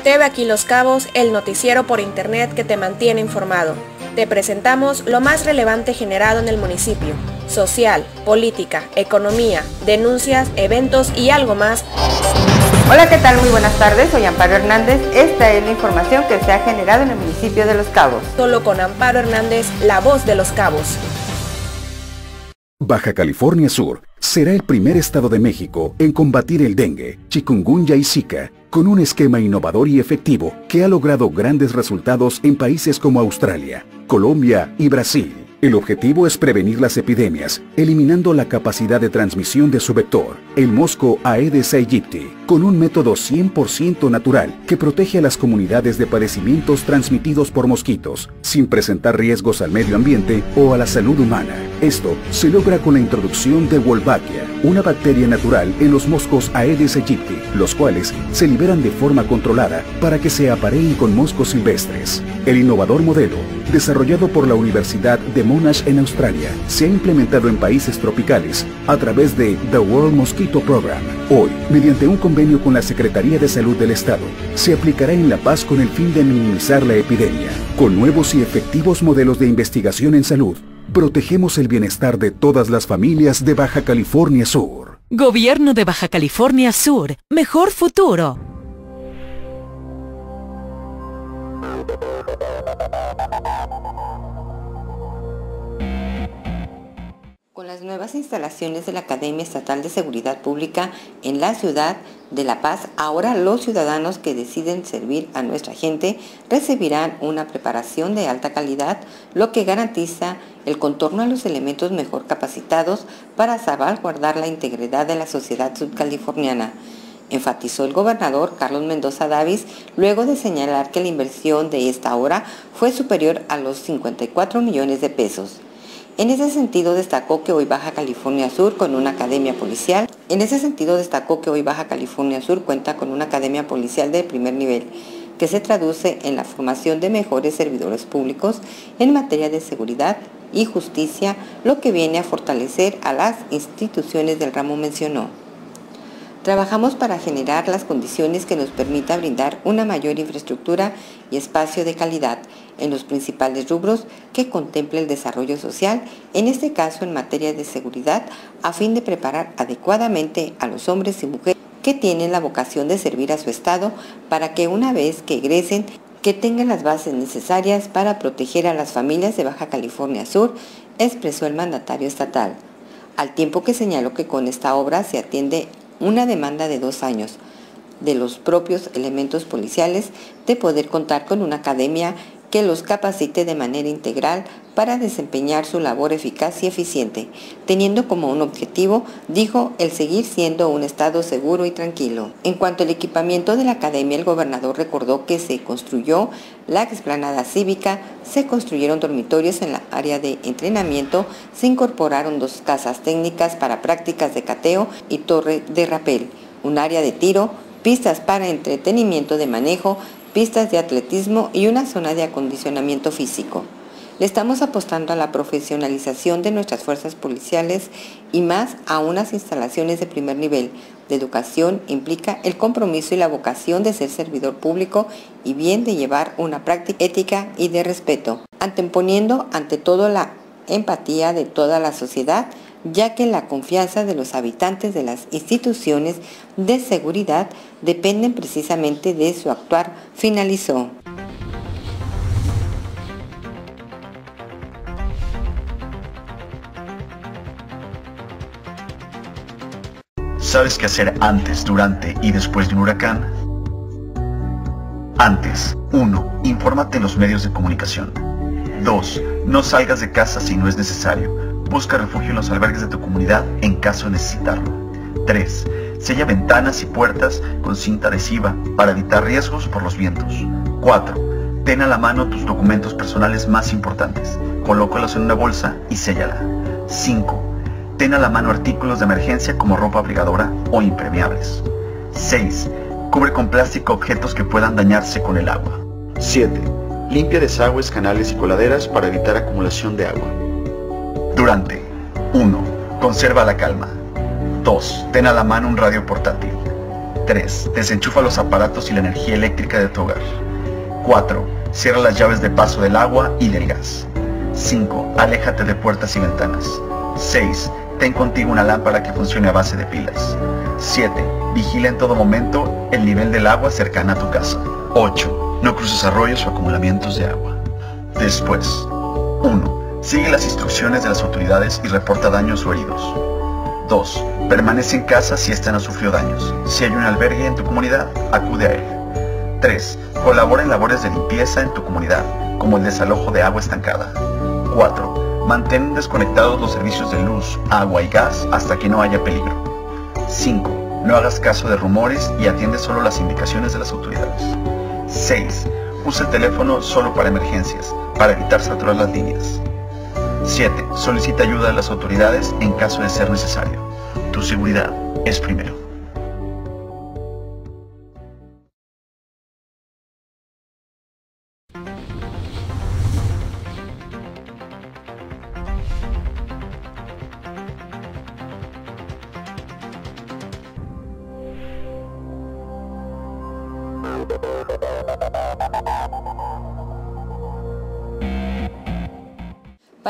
TV Aquí Los Cabos, el noticiero por internet que te mantiene informado. Te presentamos lo más relevante generado en el municipio. Social, política, economía, denuncias, eventos y algo más. Hola, ¿qué tal? Muy buenas tardes. Soy Amparo Hernández. Esta es la información que se ha generado en el municipio de Los Cabos. Solo con Amparo Hernández, la voz de Los Cabos. Baja California Sur será el primer estado de México en combatir el dengue, chikungunya y zika con un esquema innovador y efectivo que ha logrado grandes resultados en países como Australia, Colombia y Brasil. El objetivo es prevenir las epidemias, eliminando la capacidad de transmisión de su vector, el mosco Aedes aegypti, con un método 100% natural que protege a las comunidades de padecimientos transmitidos por mosquitos, sin presentar riesgos al medio ambiente o a la salud humana. Esto se logra con la introducción de Wolbachia, una bacteria natural en los moscos Aedes aegypti, los cuales se liberan de forma controlada para que se apareen con moscos silvestres. El innovador modelo, desarrollado por la Universidad de Monash en Australia, se ha implementado en países tropicales a través de The World Mosquito Program. Hoy, mediante un convenio con la Secretaría de Salud del Estado, se aplicará en La Paz con el fin de minimizar la epidemia. Con nuevos y efectivos modelos de investigación en salud, protegemos el bienestar de todas las familias de Baja California Sur. Gobierno de Baja California Sur. Mejor futuro. Con las nuevas instalaciones de la Academia Estatal de Seguridad Pública en la ciudad de La Paz, ahora los ciudadanos que deciden servir a nuestra gente recibirán una preparación de alta calidad, lo que garantiza el contorno a los elementos mejor capacitados para salvaguardar la integridad de la sociedad subcaliforniana enfatizó el gobernador Carlos Mendoza Davis luego de señalar que la inversión de esta obra fue superior a los 54 millones de pesos. En ese sentido destacó que hoy Baja California Sur con una academia policial. En ese sentido destacó que hoy Baja California Sur cuenta con una academia policial de primer nivel que se traduce en la formación de mejores servidores públicos en materia de seguridad y justicia, lo que viene a fortalecer a las instituciones del ramo mencionó. Trabajamos para generar las condiciones que nos permita brindar una mayor infraestructura y espacio de calidad en los principales rubros que contemple el desarrollo social, en este caso en materia de seguridad, a fin de preparar adecuadamente a los hombres y mujeres que tienen la vocación de servir a su Estado para que una vez que egresen que tengan las bases necesarias para proteger a las familias de Baja California Sur, expresó el mandatario estatal, al tiempo que señaló que con esta obra se atiende una demanda de dos años de los propios elementos policiales de poder contar con una academia que los capacite de manera integral para desempeñar su labor eficaz y eficiente, teniendo como un objetivo, dijo, el seguir siendo un Estado seguro y tranquilo. En cuanto al equipamiento de la academia, el gobernador recordó que se construyó la explanada cívica, se construyeron dormitorios en la área de entrenamiento, se incorporaron dos casas técnicas para prácticas de cateo y torre de rapel, un área de tiro, pistas para entretenimiento de manejo, pistas de atletismo y una zona de acondicionamiento físico. Le estamos apostando a la profesionalización de nuestras fuerzas policiales y más a unas instalaciones de primer nivel de educación implica el compromiso y la vocación de ser servidor público y bien de llevar una práctica ética y de respeto, anteponiendo ante todo la empatía de toda la sociedad ya que la confianza de los habitantes de las instituciones de seguridad dependen precisamente de su actuar, finalizó. ¿Sabes qué hacer antes, durante y después de un huracán? Antes, 1. Infórmate en los medios de comunicación. 2. No salgas de casa si no es necesario Busca refugio en los albergues de tu comunidad en caso de necesitarlo. 3. Sella ventanas y puertas con cinta adhesiva para evitar riesgos por los vientos. 4. Ten a la mano tus documentos personales más importantes. Colócalos en una bolsa y séllala. 5. Ten a la mano artículos de emergencia como ropa abrigadora o impermeables. 6. Cubre con plástico objetos que puedan dañarse con el agua. 7. Limpia desagües, canales y coladeras para evitar acumulación de agua. Durante 1. Conserva la calma. 2. Ten a la mano un radio portátil. 3. Desenchufa los aparatos y la energía eléctrica de tu hogar. 4. Cierra las llaves de paso del agua y del gas. 5. Aléjate de puertas y ventanas. 6. Ten contigo una lámpara que funcione a base de pilas. 7. Vigila en todo momento el nivel del agua cercana a tu casa. 8. No cruces arroyos o acumulamientos de agua. Después. 1. Sigue las instrucciones de las autoridades y reporta daños o heridos. 2. Permanece en casa si ésta no sufrió daños. Si hay un albergue en tu comunidad, acude a él. 3. Colabora en labores de limpieza en tu comunidad, como el desalojo de agua estancada. 4. Mantén desconectados los servicios de luz, agua y gas hasta que no haya peligro. 5. No hagas caso de rumores y atiende solo las indicaciones de las autoridades. 6. Usa el teléfono solo para emergencias, para evitar saturar las líneas. 7. Solicita ayuda a las autoridades en caso de ser necesario. Tu seguridad es primero.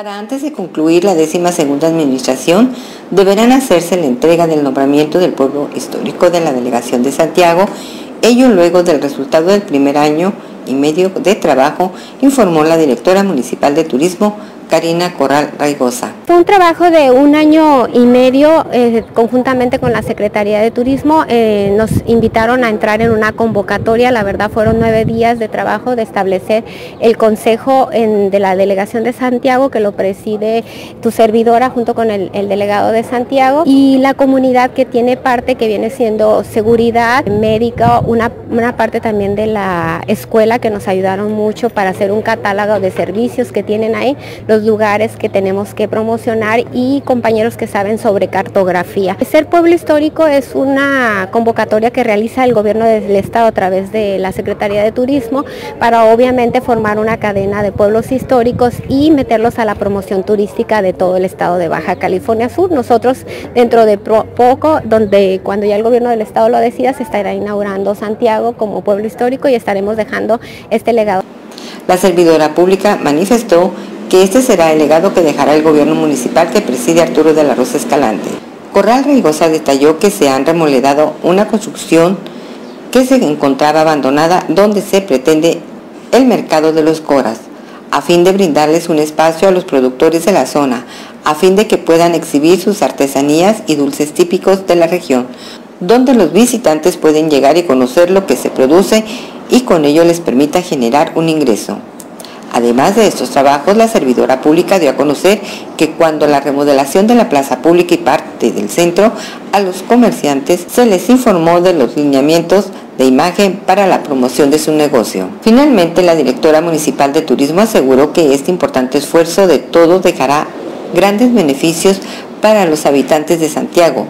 Para antes de concluir la décima segunda administración, deberán hacerse la entrega del nombramiento del pueblo histórico de la delegación de Santiago, ello luego del resultado del primer año y medio de trabajo, informó la directora municipal de turismo, Karina Corral Raigosa. Fue un trabajo de un año y medio eh, conjuntamente con la Secretaría de Turismo. Eh, nos invitaron a entrar en una convocatoria, la verdad fueron nueve días de trabajo de establecer el consejo de la delegación de Santiago que lo preside tu servidora junto con el, delegado de Santiago y la comunidad que tiene parte que viene siendo seguridad médica, una, una parte también de la escuela que nos ayudaron mucho para hacer un catálogo de servicios que tienen ahí. Los lugares que tenemos que promocionar y compañeros que saben sobre cartografía. Ser pueblo histórico es una convocatoria que realiza el gobierno del estado a través de la Secretaría de Turismo para obviamente formar una cadena de pueblos históricos y meterlos a la promoción turística de todo el estado de Baja California Sur. Nosotros dentro de poco, donde cuando ya el gobierno del estado lo decida, se estará inaugurando Santiago como pueblo histórico y estaremos dejando este legado. La servidora pública manifestó que este será el legado que dejará el gobierno municipal que preside Arturo de la Rosa Escalante. Corral Reigosa detalló que se han remoledado una construcción que se encontraba abandonada donde se pretende el mercado de los Coras, a fin de brindarles un espacio a los productores de la zona, a fin de que puedan exhibir sus artesanías y dulces típicos de la región, donde los visitantes pueden llegar y conocer lo que se produce y con ello les permita generar un ingreso. Además de estos trabajos, la servidora pública dio a conocer que cuando la remodelación de la plaza pública y parte del centro, a los comerciantes se les informó de los lineamientos de imagen para la promoción de su negocio. Finalmente, la directora municipal de turismo aseguró que este importante esfuerzo de todos dejará grandes beneficios para los habitantes de Santiago.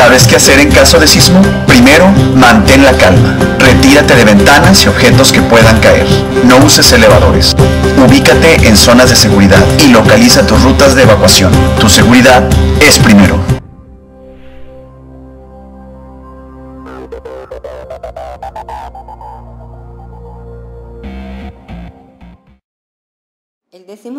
¿Sabes qué hacer en caso de sismo? Primero, mantén la calma. Retírate de ventanas y objetos que puedan caer. No uses elevadores. Ubícate en zonas de seguridad y localiza tus rutas de evacuación. Tu seguridad es primero.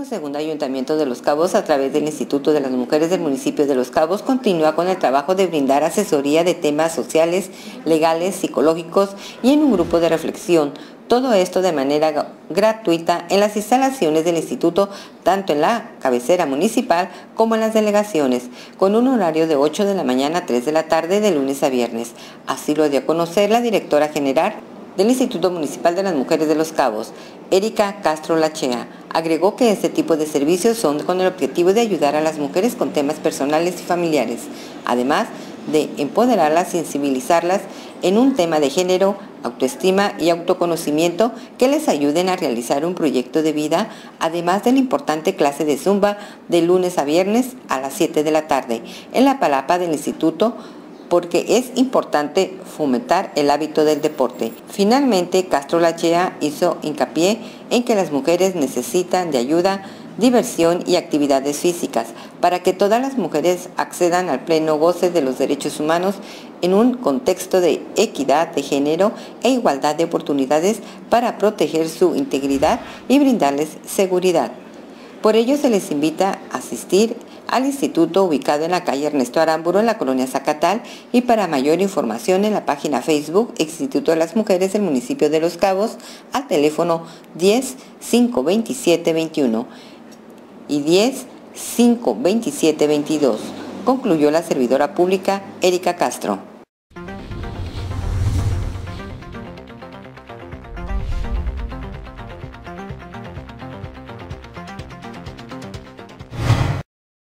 Segundo Ayuntamiento de Los Cabos, a través del Instituto de las Mujeres del municipio de Los Cabos, continúa con el trabajo de brindar asesoría de temas sociales, legales, psicológicos y en un grupo de reflexión. Todo esto de manera gratuita en las instalaciones del instituto, tanto en la cabecera municipal como en las delegaciones, con un horario de 8 de la mañana a 3 de la tarde de lunes a viernes. Así lo dio a conocer la directora general del Instituto Municipal de las Mujeres de Los Cabos, Erika Castro Lachea, agregó que este tipo de servicios son con el objetivo de ayudar a las mujeres con temas personales y familiares, además de empoderarlas, sensibilizarlas en un tema de género, autoestima y autoconocimiento que les ayuden a realizar un proyecto de vida, además de la importante clase de zumba de lunes a viernes a las 7 de la tarde en la palapa del Instituto porque es importante fomentar el hábito del deporte. Finalmente, Castro Lachea hizo hincapié en que las mujeres necesitan de ayuda, diversión y actividades físicas para que todas las mujeres accedan al pleno goce de los derechos humanos en un contexto de equidad de género e igualdad de oportunidades para proteger su integridad y brindarles seguridad. Por ello se les invita a asistir al instituto ubicado en la calle Ernesto Aramburo en la colonia Zacatal y para mayor información en la página Facebook Instituto de las Mujeres del municipio de Los Cabos al teléfono 10 527 21 y 10 527 22, concluyó la servidora pública Erika Castro.